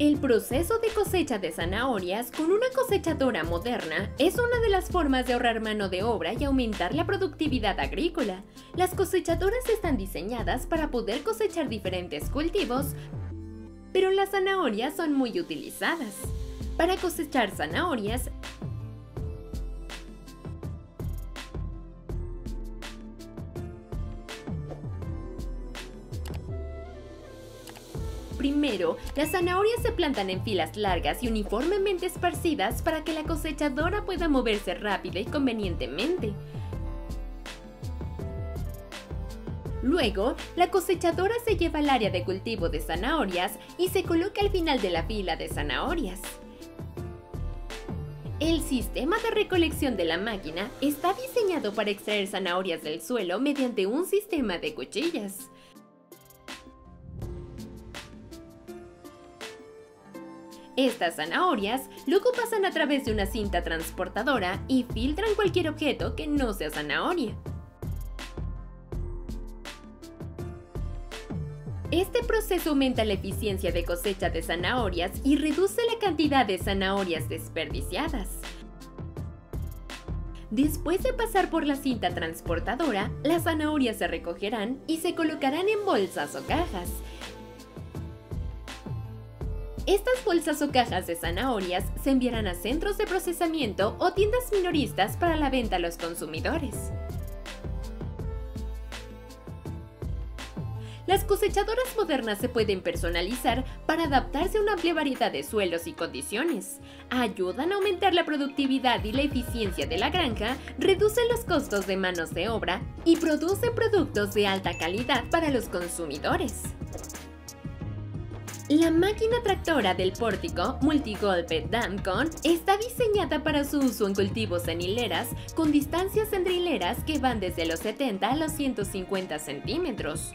El proceso de cosecha de zanahorias con una cosechadora moderna es una de las formas de ahorrar mano de obra y aumentar la productividad agrícola. Las cosechadoras están diseñadas para poder cosechar diferentes cultivos, pero las zanahorias son muy utilizadas. Para cosechar zanahorias, Las zanahorias se plantan en filas largas y uniformemente esparcidas para que la cosechadora pueda moverse rápida y convenientemente. Luego, la cosechadora se lleva al área de cultivo de zanahorias y se coloca al final de la fila de zanahorias. El sistema de recolección de la máquina está diseñado para extraer zanahorias del suelo mediante un sistema de cuchillas. Estas zanahorias luego pasan a través de una cinta transportadora y filtran cualquier objeto que no sea zanahoria. Este proceso aumenta la eficiencia de cosecha de zanahorias y reduce la cantidad de zanahorias desperdiciadas. Después de pasar por la cinta transportadora, las zanahorias se recogerán y se colocarán en bolsas o cajas, estas bolsas o cajas de zanahorias se enviarán a centros de procesamiento o tiendas minoristas para la venta a los consumidores. Las cosechadoras modernas se pueden personalizar para adaptarse a una amplia variedad de suelos y condiciones. Ayudan a aumentar la productividad y la eficiencia de la granja, reducen los costos de manos de obra y producen productos de alta calidad para los consumidores. La máquina tractora del pórtico multigolpe Damcon está diseñada para su uso en cultivos en hileras con distancias entre hileras que van desde los 70 a los 150 centímetros.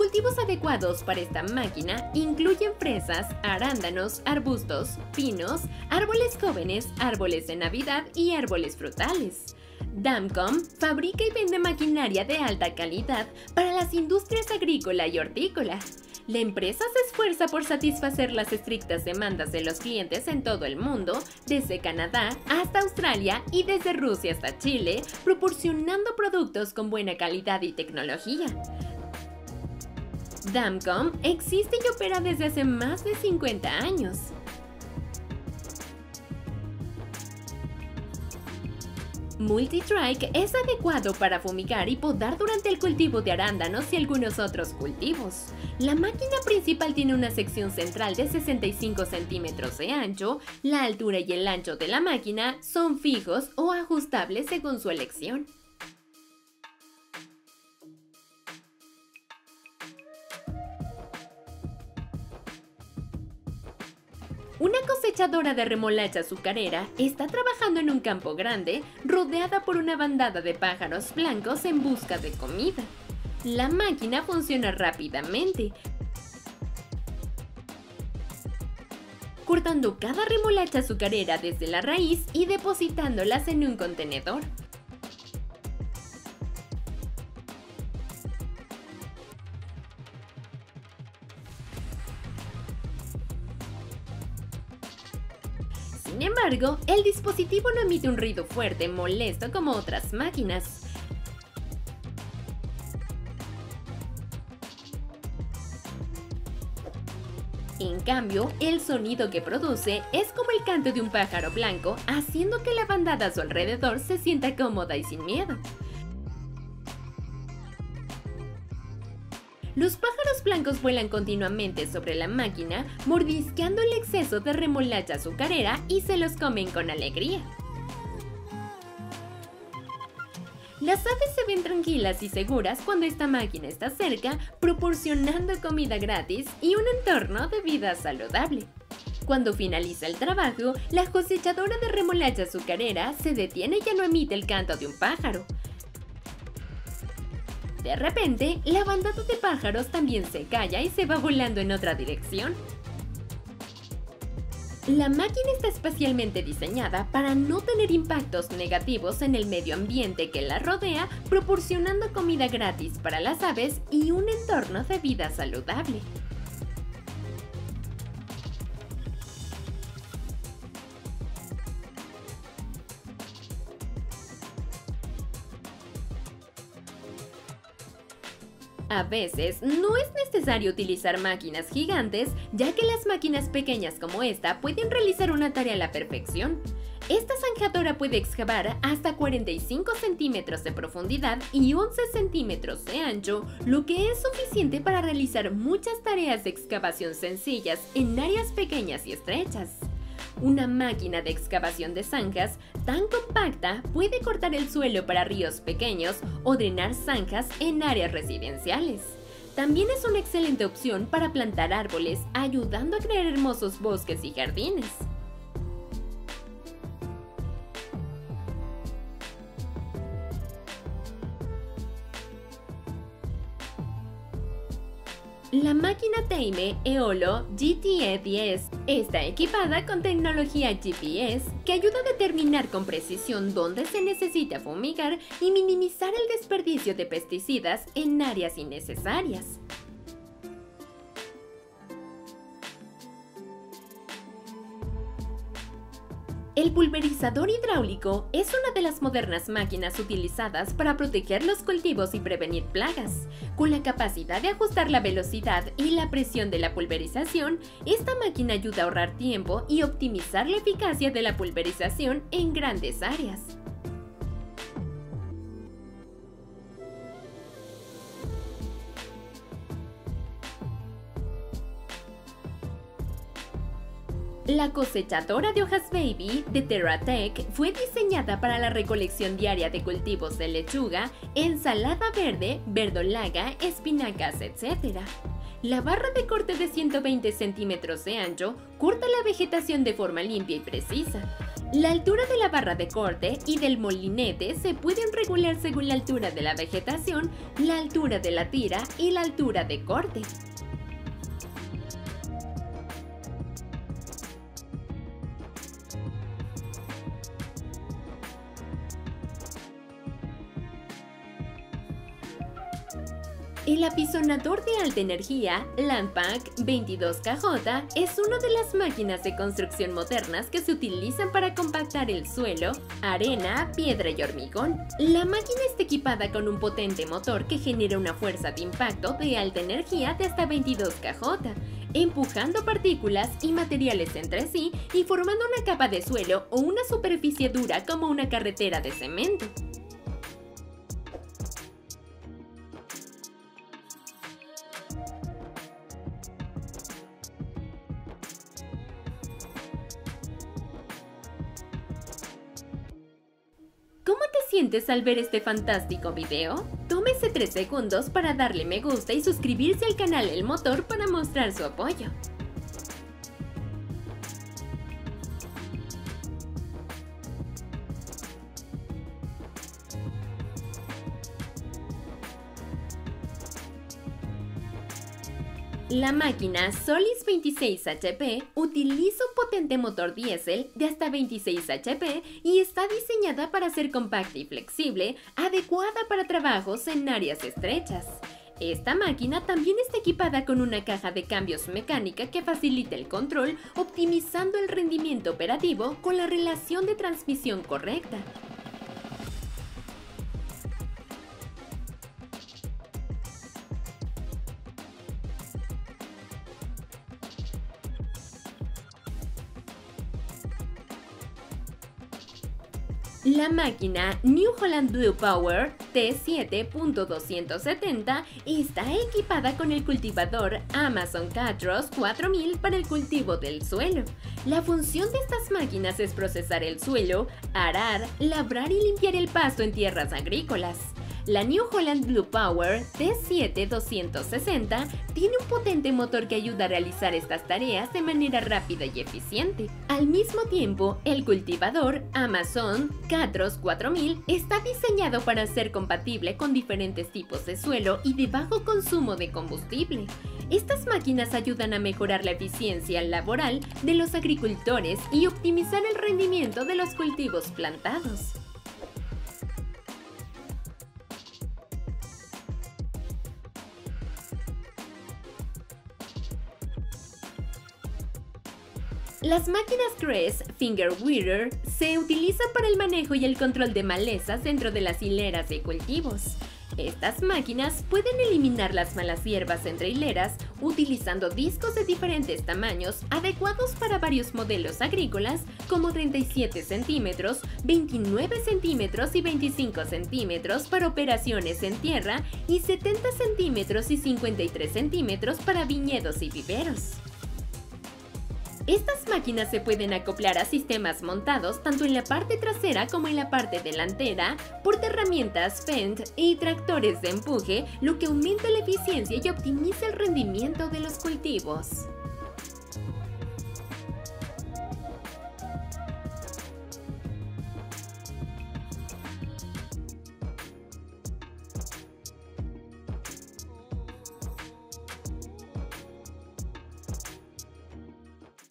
Cultivos adecuados para esta máquina incluyen fresas, arándanos, arbustos, pinos, árboles jóvenes, árboles de Navidad y árboles frutales. Damcom fabrica y vende maquinaria de alta calidad para las industrias agrícola y hortícola. La empresa se esfuerza por satisfacer las estrictas demandas de los clientes en todo el mundo, desde Canadá hasta Australia y desde Rusia hasta Chile, proporcionando productos con buena calidad y tecnología. Damcom existe y opera desde hace más de 50 años. Multitrike es adecuado para fumigar y podar durante el cultivo de arándanos y algunos otros cultivos. La máquina principal tiene una sección central de 65 centímetros de ancho, la altura y el ancho de la máquina son fijos o ajustables según su elección. Una cosechadora de remolacha azucarera está trabajando en un campo grande rodeada por una bandada de pájaros blancos en busca de comida. La máquina funciona rápidamente, cortando cada remolacha azucarera desde la raíz y depositándolas en un contenedor. Embargo, el dispositivo no emite un ruido fuerte molesto como otras máquinas. En cambio, el sonido que produce es como el canto de un pájaro blanco, haciendo que la bandada a su alrededor se sienta cómoda y sin miedo. Blancos vuelan continuamente sobre la máquina, mordisqueando el exceso de remolacha azucarera y se los comen con alegría. Las aves se ven tranquilas y seguras cuando esta máquina está cerca, proporcionando comida gratis y un entorno de vida saludable. Cuando finaliza el trabajo, la cosechadora de remolacha azucarera se detiene y ya no emite el canto de un pájaro, de repente, la bandada de pájaros también se calla y se va volando en otra dirección. La máquina está especialmente diseñada para no tener impactos negativos en el medio ambiente que la rodea, proporcionando comida gratis para las aves y un entorno de vida saludable. A veces no es necesario utilizar máquinas gigantes, ya que las máquinas pequeñas como esta pueden realizar una tarea a la perfección. Esta zanjadora puede excavar hasta 45 centímetros de profundidad y 11 centímetros de ancho, lo que es suficiente para realizar muchas tareas de excavación sencillas en áreas pequeñas y estrechas. Una máquina de excavación de zanjas tan compacta puede cortar el suelo para ríos pequeños o drenar zanjas en áreas residenciales. También es una excelente opción para plantar árboles, ayudando a crear hermosos bosques y jardines. La máquina Teime Eolo GTE-10 está equipada con tecnología GPS que ayuda a determinar con precisión dónde se necesita fumigar y minimizar el desperdicio de pesticidas en áreas innecesarias. El pulverizador hidráulico es una de las modernas máquinas utilizadas para proteger los cultivos y prevenir plagas. Con la capacidad de ajustar la velocidad y la presión de la pulverización, esta máquina ayuda a ahorrar tiempo y optimizar la eficacia de la pulverización en grandes áreas. La cosechadora de hojas Baby de TerraTech fue diseñada para la recolección diaria de cultivos de lechuga, ensalada verde, verdolaga, espinacas, etc. La barra de corte de 120 centímetros de ancho corta la vegetación de forma limpia y precisa. La altura de la barra de corte y del molinete se pueden regular según la altura de la vegetación, la altura de la tira y la altura de corte. El apisonador de alta energía, Landpack 22KJ, es una de las máquinas de construcción modernas que se utilizan para compactar el suelo, arena, piedra y hormigón. La máquina está equipada con un potente motor que genera una fuerza de impacto de alta energía de hasta 22KJ, empujando partículas y materiales entre sí y formando una capa de suelo o una superficie dura como una carretera de cemento. Sientes al ver este fantástico video? Tómese 3 segundos para darle me gusta y suscribirse al canal El Motor para mostrar su apoyo. La máquina Solis 26 HP utiliza un potente motor diésel de hasta 26 HP y está diseñada para ser compacta y flexible, adecuada para trabajos en áreas estrechas. Esta máquina también está equipada con una caja de cambios mecánica que facilita el control, optimizando el rendimiento operativo con la relación de transmisión correcta. La máquina New Holland Blue Power T7.270 está equipada con el cultivador Amazon Catros 4000 para el cultivo del suelo. La función de estas máquinas es procesar el suelo, arar, labrar y limpiar el pasto en tierras agrícolas. La New Holland Blue Power T7-260 tiene un potente motor que ayuda a realizar estas tareas de manera rápida y eficiente. Al mismo tiempo, el cultivador Amazon Catros 4000 está diseñado para ser compatible con diferentes tipos de suelo y de bajo consumo de combustible. Estas máquinas ayudan a mejorar la eficiencia laboral de los agricultores y optimizar el rendimiento de los cultivos plantados. Las máquinas Cress Finger Weeder se utilizan para el manejo y el control de malezas dentro de las hileras de cultivos. Estas máquinas pueden eliminar las malas hierbas entre hileras utilizando discos de diferentes tamaños adecuados para varios modelos agrícolas como 37 centímetros, 29 centímetros y 25 centímetros para operaciones en tierra y 70 centímetros y 53 centímetros para viñedos y viveros. Estas máquinas se pueden acoplar a sistemas montados tanto en la parte trasera como en la parte delantera, por herramientas Fendt y tractores de empuje, lo que aumenta la eficiencia y optimiza el rendimiento de los cultivos.